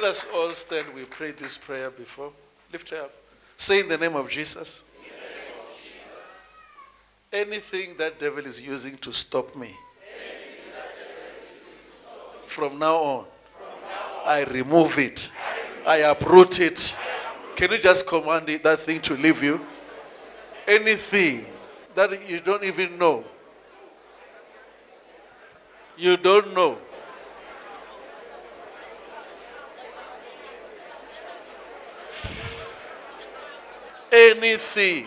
Let us all stand. We prayed this prayer before. Lift it up. Say in the name of Jesus. Anything that devil is using to stop me. From now on, I remove it. I uproot it. Can you just command it, that thing to leave you? Anything that you don't even know. You don't know. Anything.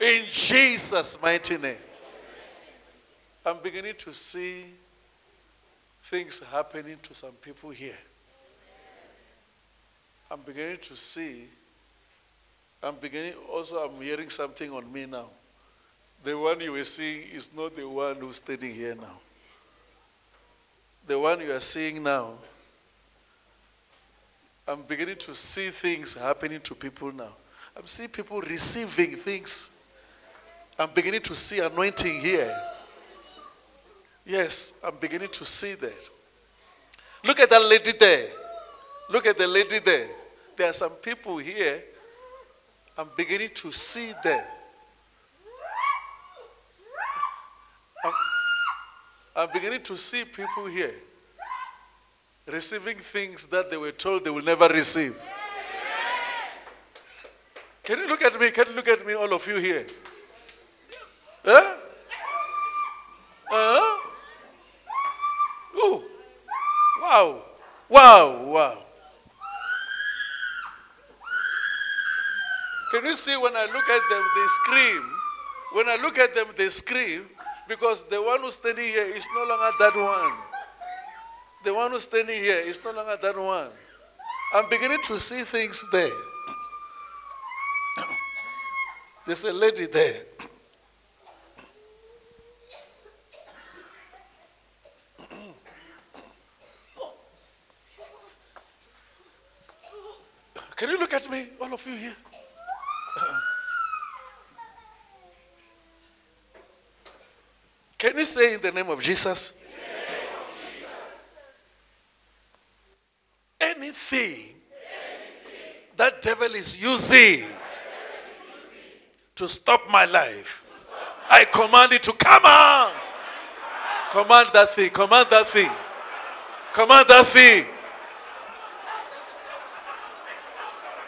In Jesus' mighty name. I'm beginning to see things happening to some people here. I'm beginning to see, I'm beginning, also, I'm hearing something on me now. The one you were seeing is not the one who's standing here now. The one you are seeing now, I'm beginning to see things happening to people now. I'm seeing people receiving things. I'm beginning to see anointing here. Yes, I'm beginning to see that. Look at that lady there. Look at the lady there. There are some people here. I'm beginning to see them. I'm beginning to see people here receiving things that they were told they will never receive. Can you look at me? Can you look at me, all of you here? Huh? Huh? Ooh. Wow. Wow. Wow. Can you see when I look at them, they scream? When I look at them, they scream because the one who's standing here is no longer that one. The one who's standing here is no longer that one. I'm beginning to see things there. There's a lady there. Can you look at me, all of you here? You say in the name of Jesus? Anything that devil is using to stop my life, I command it to come on. Command that thing, command that thing, command that thing.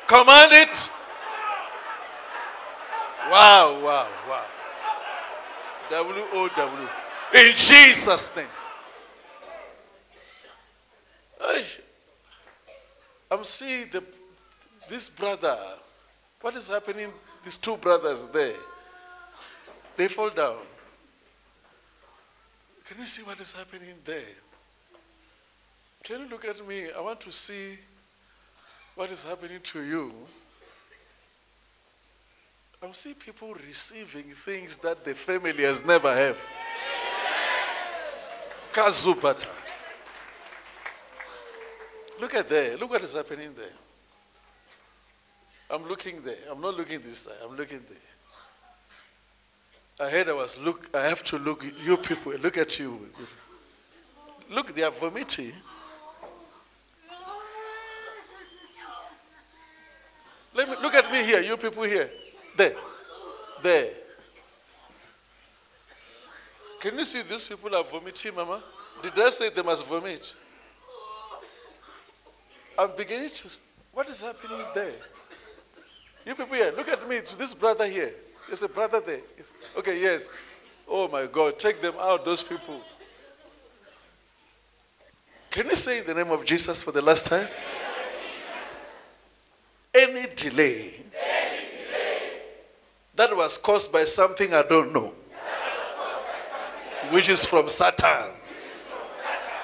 Command it. Wow, wow, wow. W O W. In Jesus' name. Hey, I'm seeing the, this brother. What is happening? These two brothers there. They fall down. Can you see what is happening there? Can you look at me? I want to see what is happening to you. I'm seeing people receiving things that the family has never have. Kazupata. Look at there. Look what is happening there. I'm looking there. I'm not looking this side. I'm looking there. I heard I was look. I have to look. You people, look at you. Look, they are vomiting. Let me look at me here. You people here. There. There. Can you see these people are vomiting, Mama? Did I say they must vomit? I'm beginning to. What is happening there? You people here, look at me. To this brother here. There's a brother there. Okay, yes. Oh my God, take them out, those people. Can you say the name of Jesus for the last time? Any delay, that was caused by something I don't know, which is from Satan,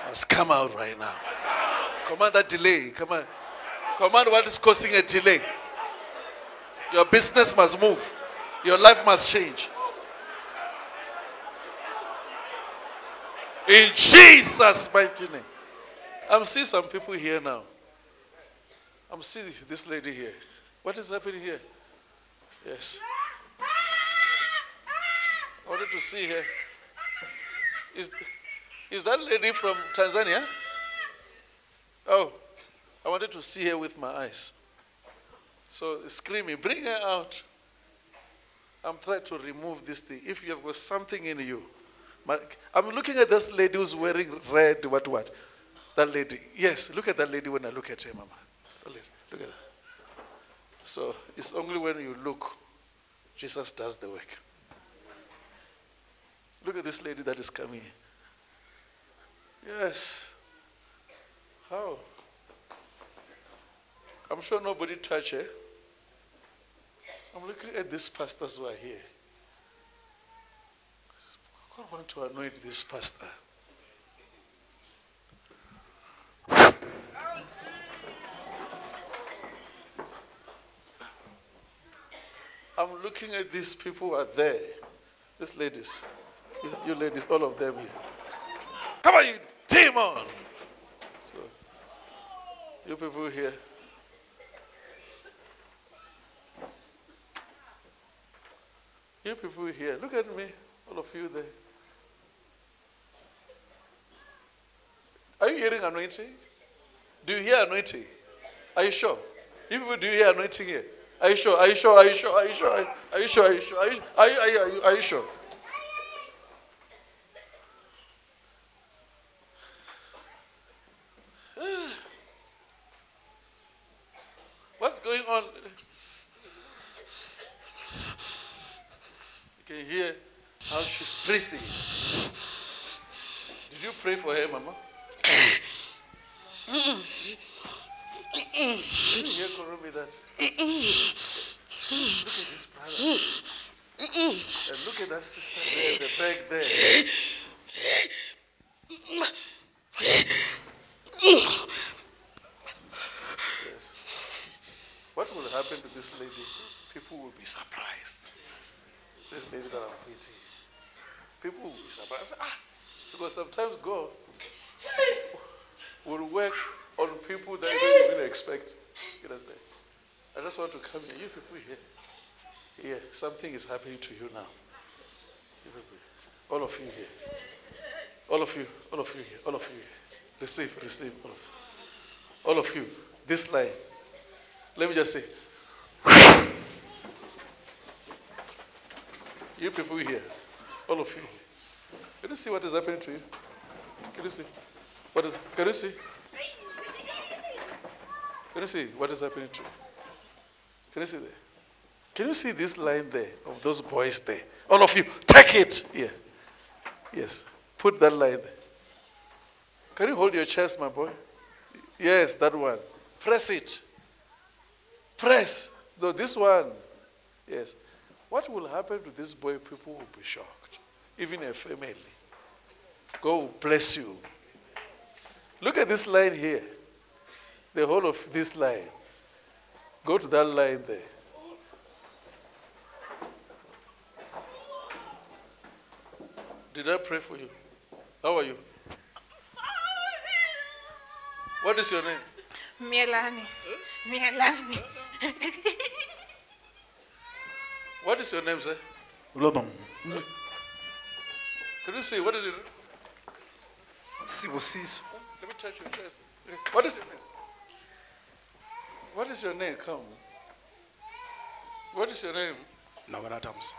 must come out right now. Command that delay. Come on. Command what is causing a delay. Your business must move. Your life must change. In Jesus' mighty name. I'm seeing some people here now. I'm seeing this lady here. What is happening here? Yes. I wanted to see her. Is, is that lady from Tanzania? Oh, I wanted to see her with my eyes. So screaming, bring her out. I'm trying to remove this thing. If you have got something in you, my, I'm looking at this lady who's wearing red, what, what? That lady. Yes, look at that lady when I look at her, Mama. Look at that. So it's only when you look, Jesus does the work. Look at this lady that is coming. Yes. How? I'm sure nobody touched her. I'm looking at these pastors who are here. God want to anoint this pastor. I'm looking at these people who are there. These ladies. You, ladies, all of them here. Come on, you demon! So, you people here. You people here, look at me, all of you there. Are you hearing anointing? Do you hear anointing? Are you sure? You people, do you hear anointing here? Are you sure? Are you sure? Are you sure? Are you sure? Are you sure? Are you sure? Are you, you, are you, are you, are you sure? What's going on? You hear how she's breathing. Did you pray for her, Mama? Did you hear Kurumi that? Look at this brother. And look at that sister there, the bag there. Yes. What will happen to this lady? People will be surprised. This lady that I'm meeting. People will be surprised. Ah, because sometimes God will work on people that you don't even expect. You understand? I just want to come here. You people here. Here, something is happening to you now. All of you here. All of you, all of you here, all of you here. Receive, receive, all of you. All of you. This line. Let me just say. You people here. All of you. Can you see what is happening to you? Can you see? What is can you see? Can you see what is happening to you? Can you see there? Can you see this line there of those boys there? All of you, take it here. Yes. Put that line there. Can you hold your chest, my boy? Yes, that one. Press it. Press. No, this one. Yes. What will happen to this boy? People will be shocked. Even a family. God will bless you. Look at this line here. The whole of this line. Go to that line there. Did I pray for you? How are you? What is your name? Mielani. Mielani. What is your name, sir? Lobam. Can you see? What is your name? Sibusiso. Let me touch your chest. What is your name? What is your name? Come. What is your name? Nabanatams.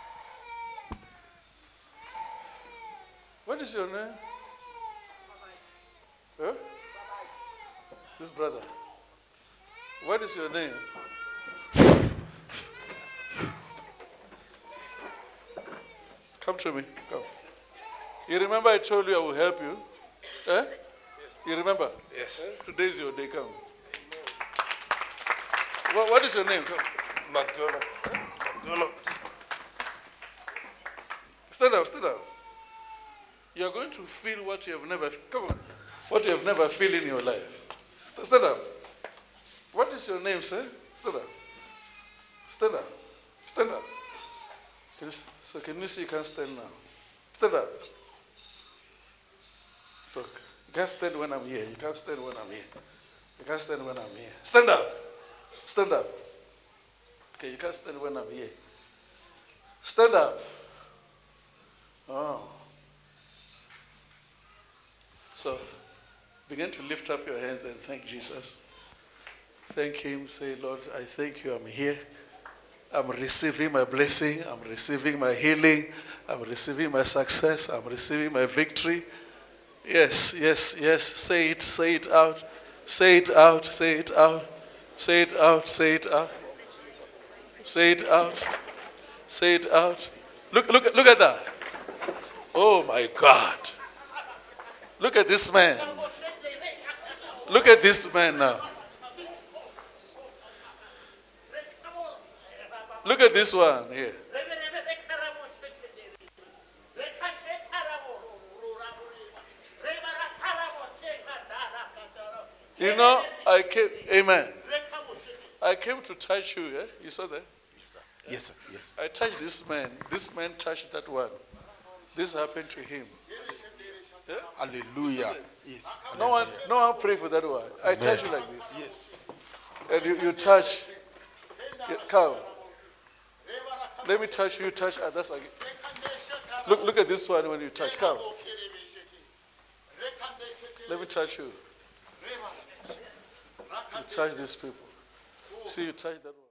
What is your name? Huh? This brother. What is your name? Come to me. Come. You remember I told you I will help you? Eh? Yes. You remember? Yes. Eh? Today is your day. Come. What, what is your name? Come. McDonald. McDonald. Stand up, stand up. You are going to feel what you have never come on, what you have never feel in your life. St- Stand up. What is your name, sir? Stand up. Stand up. Stand up. So can you see you can't stand now? Stand up. So you can't stand when I'm here. You can't stand when I'm here. You can't stand when I'm here. Stand up. Stand up. Okay, you can't stand when I'm here. Stand up. Oh. So begin to lift up your hands and thank Jesus. Thank Him. Say, Lord, I thank you. I'm here. I'm receiving my blessing. I'm receiving my healing. I'm receiving my success. I'm receiving my victory. Yes, yes, yes. Say it, say it out. Say it out, say it out. Say it out, say it out. Say it out. Say it out. Look, look, look at that. Oh my God. Look at this man. Look at this man now. Look at this one here. You know, I came, amen. I came to touch you, yeah? You saw that? Yes, sir. Yes. sir. Yes. I touched this man. This man touched that one. This happened to him. Hallelujah. Yes. No one, no one pray for that one. I touch you like this. Yes. And you, you touch. Yeah, Come. Let me touch you, touch ah, others again. Look, look at this one when you touch. Come. Let me touch you. You touch these people. See, you touch that one.